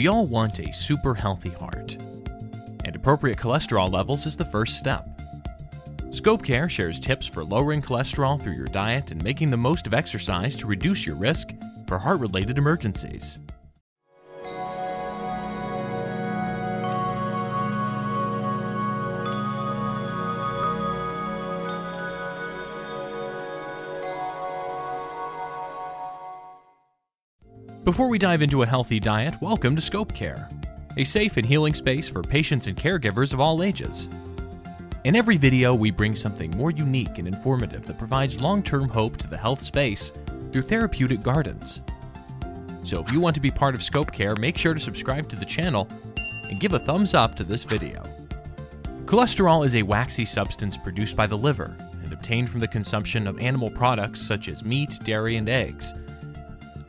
We all want a super healthy heart, and appropriate cholesterol levels is the first step. Scope Care shares tips for lowering cholesterol through your diet and making the most of exercise to reduce your risk for heart related emergencies. Before we dive into a healthy diet, welcome to Scope Care, a safe and healing space for patients and caregivers of all ages. In every video, we bring something more unique and informative that provides long term hope to the health space through therapeutic gardens. So if you want to be part of Scope Care, make sure to subscribe to the channel and give a thumbs up to this video. Cholesterol is a waxy substance produced by the liver and obtained from the consumption of animal products such as meat, dairy, and eggs.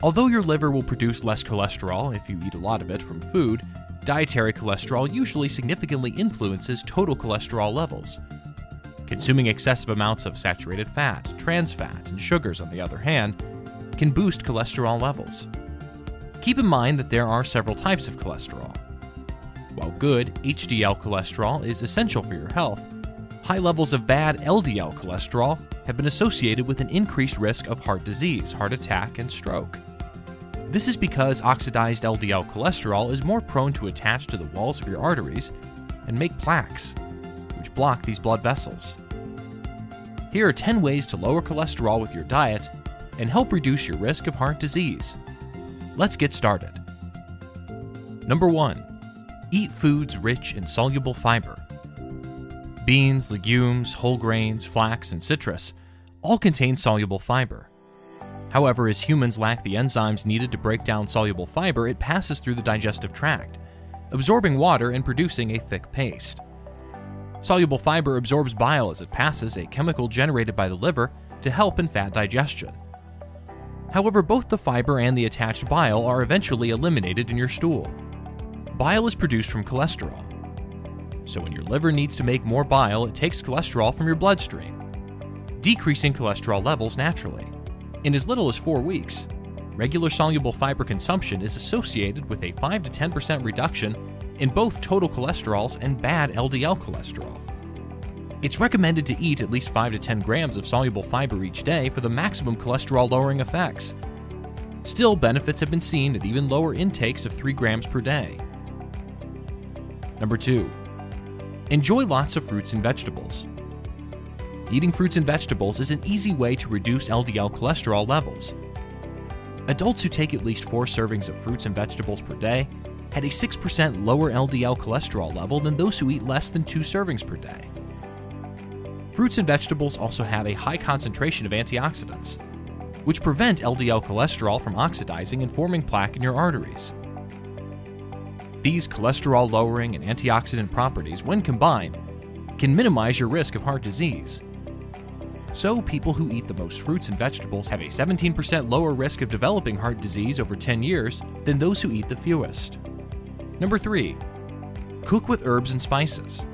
Although your liver will produce less cholesterol if you eat a lot of it from food, dietary cholesterol usually significantly influences total cholesterol levels. Consuming excessive amounts of saturated fat, trans fat, and sugars, on the other hand, can boost cholesterol levels. Keep in mind that there are several types of cholesterol. While good HDL cholesterol is essential for your health, high levels of bad LDL cholesterol have been associated with an increased risk of heart disease, heart attack, and stroke. This is because oxidized LDL cholesterol is more prone to attach to the walls of your arteries and make plaques, which block these blood vessels. Here are 10 ways to lower cholesterol with your diet and help reduce your risk of heart disease. Let's get started. Number 1. Eat foods rich in soluble fiber. Beans, legumes, whole grains, flax, and citrus all contain soluble fiber. However, as humans lack the enzymes needed to break down soluble fiber, it passes through the digestive tract, absorbing water and producing a thick paste. Soluble fiber absorbs bile as it passes, a chemical generated by the liver to help in fat digestion. However, both the fiber and the attached bile are eventually eliminated in your stool. Bile is produced from cholesterol. So when your liver needs to make more bile, it takes cholesterol from your bloodstream, decreasing cholesterol levels naturally. In as little as four weeks, regular soluble fiber consumption is associated with a 5 to 10% reduction in both total cholesterols and bad LDL cholesterol. It's recommended to eat at least 5 to 10 grams of soluble fiber each day for the maximum cholesterol lowering effects. Still, benefits have been seen at even lower intakes of 3 grams per day. Number 2. Enjoy lots of fruits and vegetables. Eating fruits and vegetables is an easy way to reduce LDL cholesterol levels. Adults who take at least four servings of fruits and vegetables per day had a 6% lower LDL cholesterol level than those who eat less than two servings per day. Fruits and vegetables also have a high concentration of antioxidants, which prevent LDL cholesterol from oxidizing and forming plaque in your arteries. These cholesterol lowering and antioxidant properties, when combined, can minimize your risk of heart disease so, people who eat the most fruits and vegetables have a 17% lower risk of developing heart disease over 10 years than those who eat the fewest. Number 3. Cook with herbs and spices.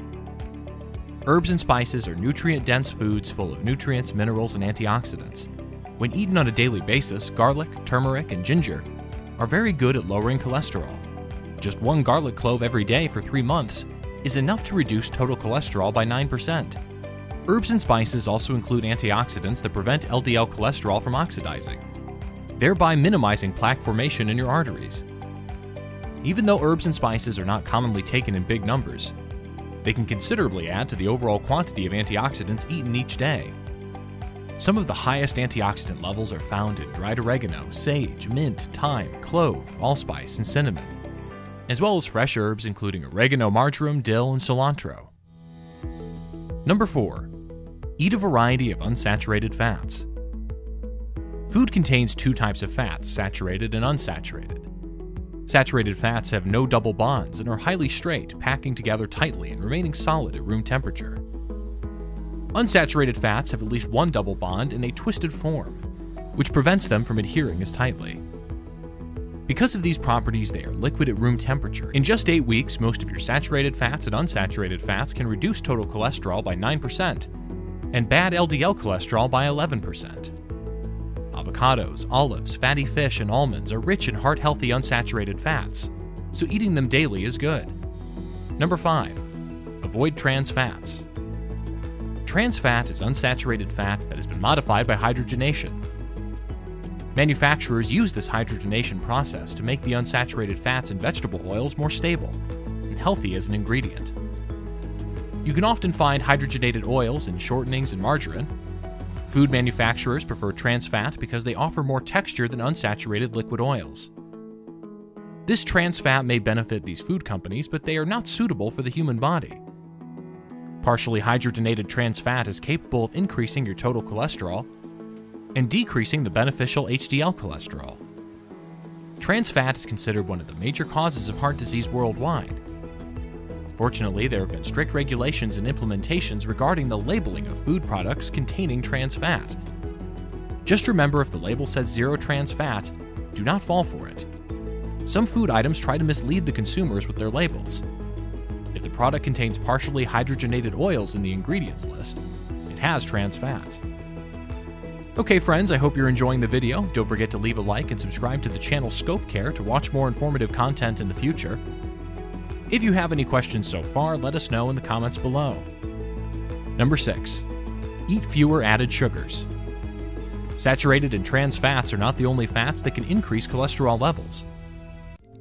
Herbs and spices are nutrient dense foods full of nutrients, minerals, and antioxidants. When eaten on a daily basis, garlic, turmeric, and ginger are very good at lowering cholesterol. Just one garlic clove every day for three months is enough to reduce total cholesterol by 9%. Herbs and spices also include antioxidants that prevent LDL cholesterol from oxidizing, thereby minimizing plaque formation in your arteries. Even though herbs and spices are not commonly taken in big numbers, they can considerably add to the overall quantity of antioxidants eaten each day. Some of the highest antioxidant levels are found in dried oregano, sage, mint, thyme, clove, allspice, and cinnamon, as well as fresh herbs including oregano, marjoram, dill, and cilantro. Number 4. Eat a variety of unsaturated fats. Food contains two types of fats, saturated and unsaturated. Saturated fats have no double bonds and are highly straight, packing together tightly and remaining solid at room temperature. Unsaturated fats have at least one double bond in a twisted form, which prevents them from adhering as tightly. Because of these properties, they are liquid at room temperature. In just 8 weeks, most of your saturated fats and unsaturated fats can reduce total cholesterol by 9%, and bad LDL cholesterol by 11%. Avocados, olives, fatty fish, and almonds are rich in heart healthy unsaturated fats, so eating them daily is good. Number 5. Avoid trans fats. Trans fat is unsaturated fat that has been modified by hydrogenation. Manufacturers use this hydrogenation process to make the unsaturated fats in vegetable oils more stable and healthy as an ingredient. You can often find hydrogenated oils in shortenings and margarine. Food manufacturers prefer trans fat because they offer more texture than unsaturated liquid oils. This trans fat may benefit these food companies, but they are not suitable for the human body. Partially hydrogenated trans fat is capable of increasing your total cholesterol and decreasing the beneficial HDL cholesterol. Trans fat is considered one of the major causes of heart disease worldwide. Fortunately, there have been strict regulations and implementations regarding the labeling of food products containing trans fat. Just remember if the label says zero trans fat, do not fall for it. Some food items try to mislead the consumers with their labels. If the product contains partially hydrogenated oils in the ingredients list, it has trans fat. Okay friends, I hope you're enjoying the video. Don't forget to leave a like and subscribe to the channel Scope Care to watch more informative content in the future. If you have any questions so far, let us know in the comments below. Number 6. Eat fewer added sugars. Saturated and trans fats are not the only fats that can increase cholesterol levels.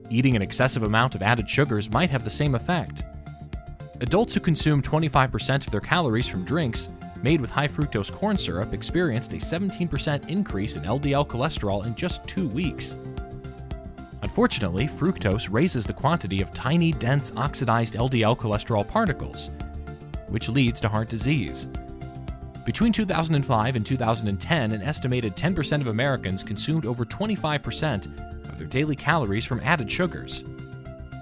Eating an excessive amount of added sugars might have the same effect. Adults who consume 25% of their calories from drinks made with high fructose corn syrup experienced a 17% increase in LDL cholesterol in just two weeks. Unfortunately, fructose raises the quantity of tiny, dense, oxidized LDL cholesterol particles, which leads to heart disease. Between 2005 and 2010, an estimated 10% of Americans consumed over 25% of their daily calories from added sugars.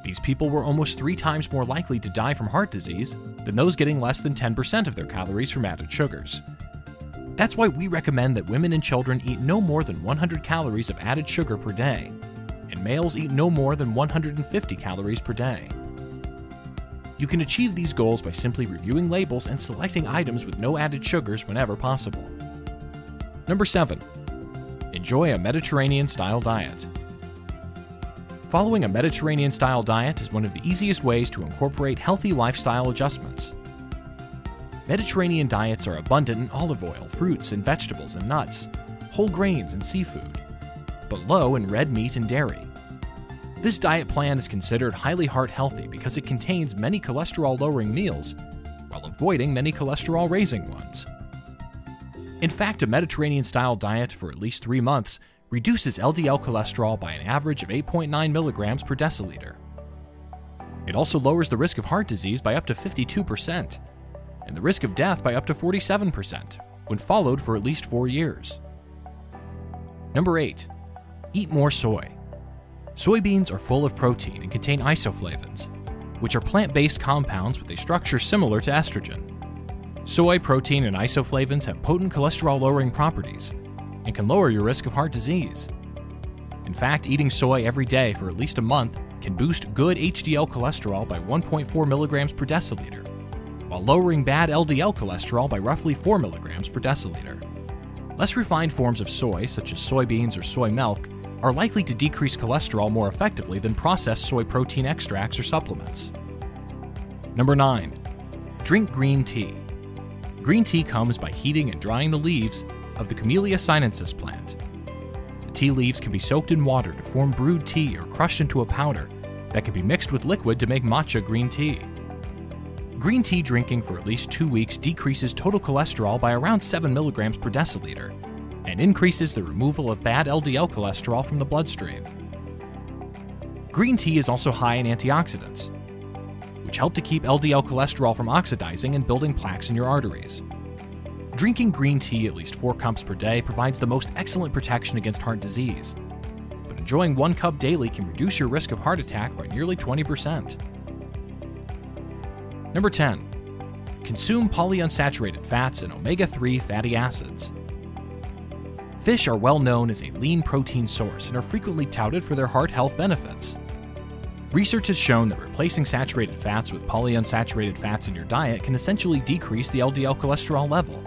These people were almost three times more likely to die from heart disease than those getting less than 10% of their calories from added sugars. That's why we recommend that women and children eat no more than 100 calories of added sugar per day, and males eat no more than 150 calories per day. You can achieve these goals by simply reviewing labels and selecting items with no added sugars whenever possible. Number 7. Enjoy a Mediterranean style diet. Following a Mediterranean style diet is one of the easiest ways to incorporate healthy lifestyle adjustments. Mediterranean diets are abundant in olive oil, fruits and vegetables and nuts, whole grains and seafood, but low in red meat and dairy. This diet plan is considered highly heart healthy because it contains many cholesterol lowering meals while avoiding many cholesterol raising ones. In fact, a Mediterranean style diet for at least three months reduces LDL cholesterol by an average of 8.9 milligrams per deciliter. It also lowers the risk of heart disease by up to 52%, and the risk of death by up to 47% when followed for at least four years. Number 8. Eat more soy. Soybeans are full of protein and contain isoflavones, which are plant based compounds with a structure similar to estrogen. Soy protein and isoflavones have potent cholesterol lowering properties and can lower your risk of heart disease. In fact, eating soy every day for at least a month can boost good HDL cholesterol by 1.4 milligrams per deciliter, while lowering bad LDL cholesterol by roughly 4 milligrams per deciliter. Less refined forms of soy, such as soybeans or soy milk, are likely to decrease cholesterol more effectively than processed soy protein extracts or supplements. Number 9. Drink green tea. Green tea comes by heating and drying the leaves of the Camellia sinensis plant. The tea leaves can be soaked in water to form brewed tea or crushed into a powder that can be mixed with liquid to make matcha green tea. Green tea drinking for at least two weeks decreases total cholesterol by around 7 milligrams per deciliter and increases the removal of bad LDL cholesterol from the bloodstream. Green tea is also high in antioxidants, which help to keep LDL cholesterol from oxidizing and building plaques in your arteries. Drinking green tea at least 4 cups per day provides the most excellent protection against heart disease. But enjoying 1 cup daily can reduce your risk of heart attack by nearly 20%. Number 10. Consume polyunsaturated fats and omega 3 fatty acids. Fish are well known as a lean protein source and are frequently touted for their heart health benefits. Research has shown that replacing saturated fats with polyunsaturated fats in your diet can essentially decrease the LDL cholesterol level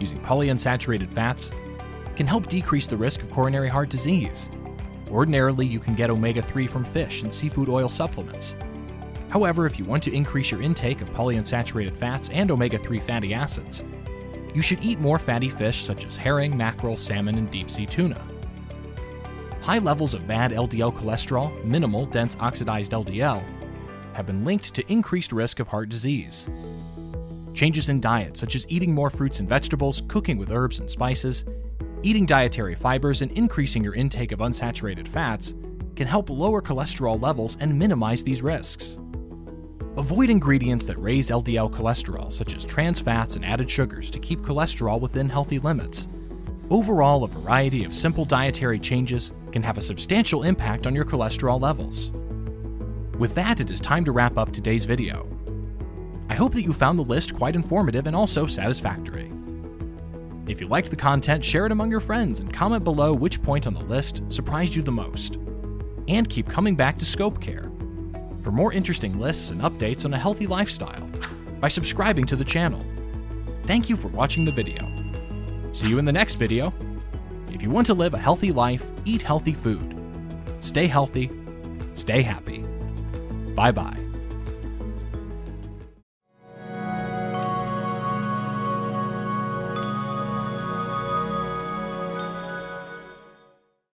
using polyunsaturated fats can help decrease the risk of coronary heart disease. Ordinarily, you can get omega 3 from fish and seafood oil supplements. However, if you want to increase your intake of polyunsaturated fats and omega 3 fatty acids, you should eat more fatty fish such as herring, mackerel, salmon, and deep sea tuna. High levels of bad LDL cholesterol, minimal dense oxidized LDL, have been linked to increased risk of heart disease. Changes in diet, such as eating more fruits and vegetables, cooking with herbs and spices, eating dietary fibers, and increasing your intake of unsaturated fats, can help lower cholesterol levels and minimize these risks. Avoid ingredients that raise LDL cholesterol, such as trans fats and added sugars, to keep cholesterol within healthy limits. Overall, a variety of simple dietary changes can have a substantial impact on your cholesterol levels. With that, it is time to wrap up today's video. I hope that you found the list quite informative and also satisfactory. If you liked the content, share it among your friends and comment below which point on the list surprised you the most. And keep coming back to Scope Care for more interesting lists and updates on a healthy lifestyle by subscribing to the channel. Thank you for watching the video. See you in the next video. If you want to live a healthy life, eat healthy food. Stay healthy, stay happy. Bye bye.